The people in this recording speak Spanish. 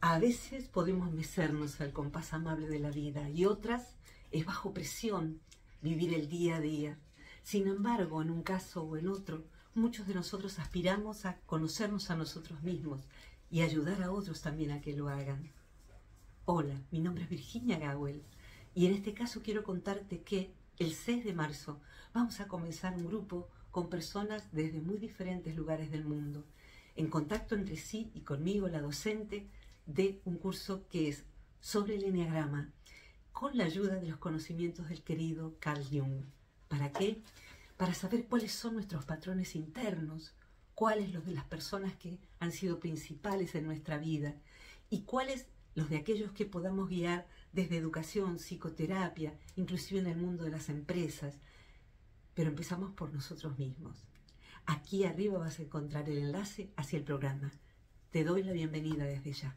A veces podemos mecernos al compás amable de la vida y otras es bajo presión vivir el día a día. Sin embargo, en un caso o en otro, muchos de nosotros aspiramos a conocernos a nosotros mismos y ayudar a otros también a que lo hagan. Hola, mi nombre es Virginia Gawel y en este caso quiero contarte que el 6 de marzo vamos a comenzar un grupo con personas desde muy diferentes lugares del mundo, en contacto entre sí y conmigo, la docente, de un curso que es sobre el enneagrama, con la ayuda de los conocimientos del querido Carl Jung. ¿Para qué? Para saber cuáles son nuestros patrones internos, cuáles los de las personas que han sido principales en nuestra vida y cuáles los de aquellos que podamos guiar desde educación, psicoterapia, inclusive en el mundo de las empresas. Pero empezamos por nosotros mismos. Aquí arriba vas a encontrar el enlace hacia el programa. Te doy la bienvenida desde ya.